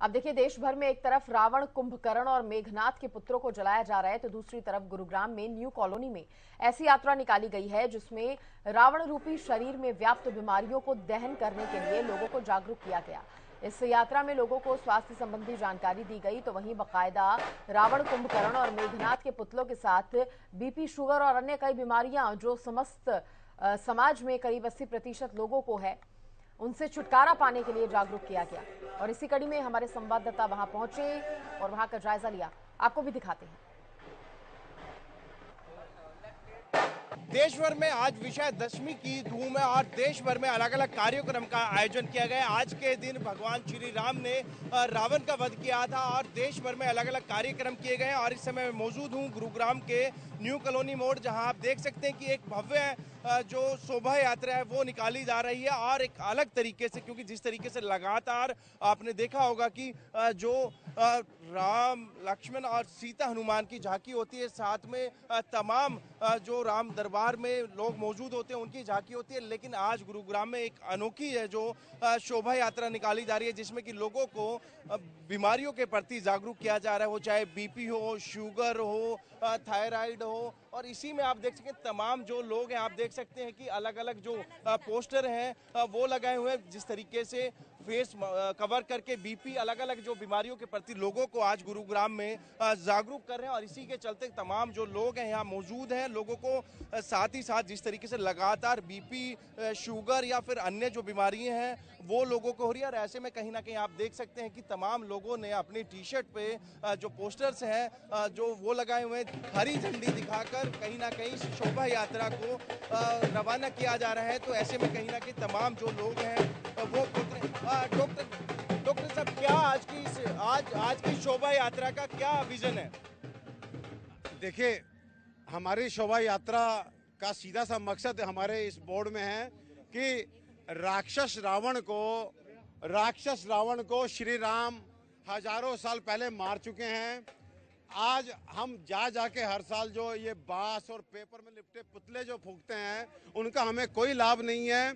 अब देखिए देश भर में एक तरफ़ रावण कुंभकर्ण और मेघनाथ के पुत्रों को जलाया जा रहा है तो दूसरी तरफ़ गुरुग्राम में न्यू कॉलोनी में ऐसी यात्रा निकाली गई है, जिसमें रावण रूपी शरीर में व्याप्त बीमारियों को दहन करने के लिए लोगों को जागरूक किया गया। इस यात्रा में लोगों को स्वास्थ्य संबंधी जानकारी दी गई तो वहीं बकायदा रावण कुंभकर्ण और मेघनाथ के पुतलों के साथ बीपी शुगर और अन्य कई बीमारियाँ, जो समस्त समाज में करीब अस्सी प्रतिशत लोगों को है। उनसे छुटकारा पाने के लिए जागरूक किया गया। और इसी कड़ी में हमारे संवाददाता वहाँ पहुँचे और वहाँ का जायजा लिया। आपको भी दिखाते हैं। देश भर में आज विजय दशमी की धूम है और देश भर में अलग अलग कार्यक्रम का आयोजन किया गया आज के दिन भगवान श्री राम ने रावण का वध किया था और देश भर में अलग अलग कार्यक्रम किए गए और इस समय मैं मौजूद हूँ गुरुग्राम के न्यू कॉलोनी मोड़, जहाँ आप देख सकते हैं कि एक भव्य जो शोभा यात्रा है वो निकाली जा रही है और एक अलग तरीके से, क्योंकि जिस तरीके से लगातार आपने देखा होगा कि जो राम, लक्ष्मण और सीता हनुमान की झांकी होती है, साथ में तमाम जो राम दरबार में लोग मौजूद होते हैं, उनकी झांकी होती है। लेकिन आज गुरुग्राम में एक अनोखी है जो शोभा यात्रा निकाली जा रही है, जिसमें कि लोगों को बीमारियों के प्रति जागरूक किया जा रहा है। वो चाहे बीपी हो शुगर हो थायराइड हो, और इसी में आप देख सकते हैं तमाम जो लोग हैं, आप देख सकते हैं कि अलग अलग जो पोस्टर हैं वो लगाए हुए हैं, जिस तरीके से फेस कवर करके बीपी अलग अलग जो बीमारियों के प्रति लोगों को आज गुरुग्राम में जागरूक कर रहे हैं और इसी के चलते तमाम जो लोग हैं, यहाँ मौजूद हैं, लोगों को साथ ही साथ जिस तरीके से लगातार बीपी शुगर या फिर अन्य जो बीमारियाँ हैं, वो लोगों को हो रही है। और ऐसे में कहीं ना कहीं आप देख सकते हैं कि तमाम लोगों ने अपनी टी शर्ट पे जो पोस्टर्स हैं जो वो लगाए हुए हरी झंडी दिखाकर कहीं ना कहीं शोभा यात्रा को रवाना किया जा रहा है। तो ऐसे में कहीं ना कहीं तमाम जो लोग हैं, वो डॉक्टर डॉक्टर साहब, क्या आज की आज आज की शोभा यात्रा का क्या विजन है? देखिए, हमारी शोभा यात्रा का सीधा सा मकसद हमारे इस बोर्ड में है कि राक्षस रावण को, राक्षस रावण को श्री राम हज़ारों साल पहले मार चुके हैं। आज हम जा जाके हर साल जो ये बाँस और पेपर में लिपटे पुतले जो फूकते हैं, उनका हमें कोई लाभ नहीं है।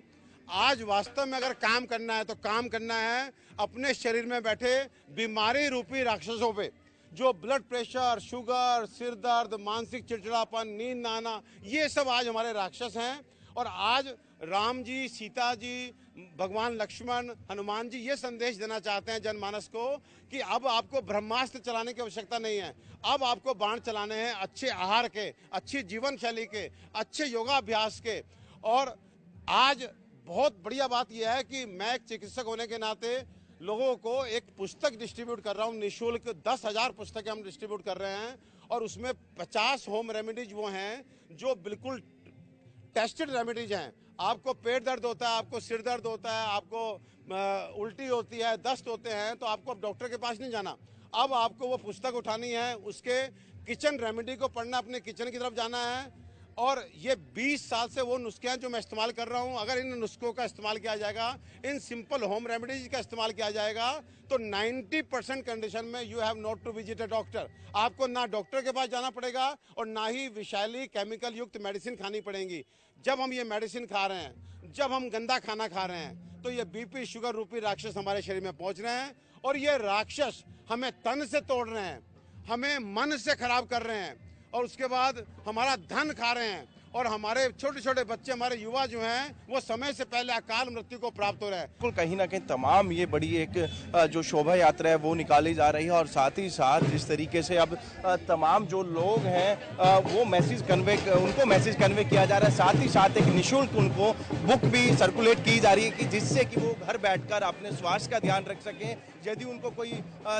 आज वास्तव में अगर काम करना है तो काम करना है अपने शरीर में बैठे बीमारी रूपी राक्षसों पे, जो ब्लड प्रेशर शुगर सिर दर्द, मानसिक चिड़चिड़ापन, नींद आना, ये सब आज हमारे राक्षस हैं। और आज राम जी, सीता जी, भगवान लक्ष्मण, हनुमान जी ये संदेश देना चाहते हैं जनमानस को कि अब आपको ब्रह्मास्त्र चलाने की आवश्यकता नहीं है। अब आपको बाण चलाने हैं अच्छे आहार के, अच्छी जीवन शैली के, अच्छे योगाभ्यास के। और आज बहुत बढ़िया बात यह है कि मैं एक चिकित्सक होने के नाते लोगों को एक पुस्तक डिस्ट्रीब्यूट कर रहा हूँ, निःशुल्क। दस हज़ार पुस्तकें हम डिस्ट्रीब्यूट कर रहे हैं और उसमें पचास होम रेमेडीज वो हैं जो बिल्कुल टेस्टेड रेमेडीज हैं। आपको पेट दर्द होता है, आपको सिर दर्द होता है, आपको उल्टी होती है, दस्त होते हैं तो आपको अब डॉक्टर के पास नहीं जाना। अब आपको वो पुस्तक उठानी है, उसके किचन रेमेडी को पढ़ना, अपने किचन की तरफ़ जाना है। और ये 20 साल से वो नुस्खे हैं जो मैं इस्तेमाल कर रहा हूँ, अगर इन नुस्खों का इस्तेमाल किया जाएगा, इन सिंपल होम रेमेडीज का इस्तेमाल किया जाएगा तो 90 परसेंट कंडीशन में you have not to visit a doctor आपको ना डॉक्टर के पास जाना पड़ेगा और ना ही विषैली केमिकल युक्त मेडिसिन खानी पड़ेगी। जब हम ये मेडिसिन खा रहे हैं, जब हम गंदा खाना खा रहे हैं तो ये बीपी शुगर रूपी राक्षस हमारे शरीर में पहुँच रहे हैं और ये राक्षस हमें तन से तोड़ रहे हैं, हमें मन से खराब कर रहे हैं। और उसके बाद हमारा धन खा रहे हैं। और हमारे छोटे छोटे बच्चे, हमारे युवा जो हैं, वो समय से पहले अकाल मृत्यु को प्राप्त हो रहे हैं। बिल्कुल, कहीं ना कहीं तमाम ये बड़ी एक जो शोभा यात्रा है, वो निकाली जा रही है और साथ ही साथ जिस तरीके से अब तमाम जो लोग हैं वो मैसेज कन्वे उनको मैसेज कन्वे किया जा रहा है। साथ ही साथ एक निःशुल्क उनको बुक भी सर्कुलेट की जा रही है कि जिससे कि वो घर बैठकर अपने स्वास्थ्य का ध्यान रख सकें। यदि उनको कोई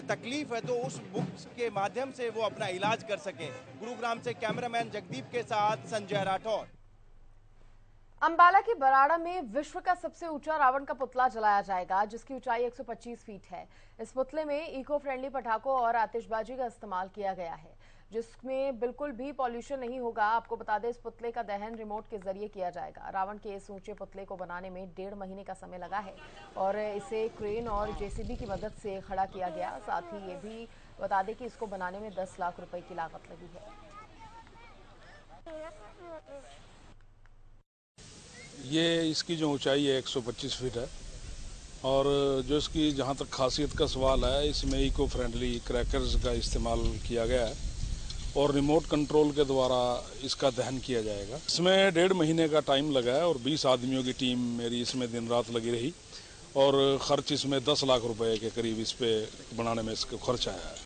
तकलीफ़ है तो उस बुक के माध्यम से वो अपना इलाज कर सकें। गुरुग्राम से कैमरामैन जगदीप के साथ संजय राठौर अंबाला के बराड़ा में विश्व का सबसे ऊँचा रावण का पुतला जलाया जाएगा, जिसकी ऊंचाई 125 फीट है। इस पुतले में इको फ्रेंडली पटाखों और आतिशबाजी का इस्तेमाल किया गया है, जिसमें बिल्कुल भी पॉल्यूशन नहीं होगा। आपको बता दें, इस पुतले का दहन रिमोट के ज़रिए किया जाएगा। रावण के इस ऊँचे पुतले को बनाने में डेढ़ महीने का समय लगा है और इसे क्रेन और जेसीबी की मदद से खड़ा किया गया। साथ ही ये भी बता दें कि इसको बनाने में दस लाख रुपए की लागत लगी है। ये इसकी जो ऊंचाई है 125 फीट है। और जो इसकी जहाँ तक खासियत का सवाल है, इसमें इको फ्रेंडली क्रैकर्स का इस्तेमाल किया गया है और रिमोट कंट्रोल के द्वारा इसका दहन किया जाएगा। इसमें डेढ़ महीने का टाइम लगा है और 20 आदमियों की टीम मेरी इसमें दिन रात लगी रही और खर्च इसमें 10 लाख रुपए के करीब इस पे बनाने में इसका खर्च आया है।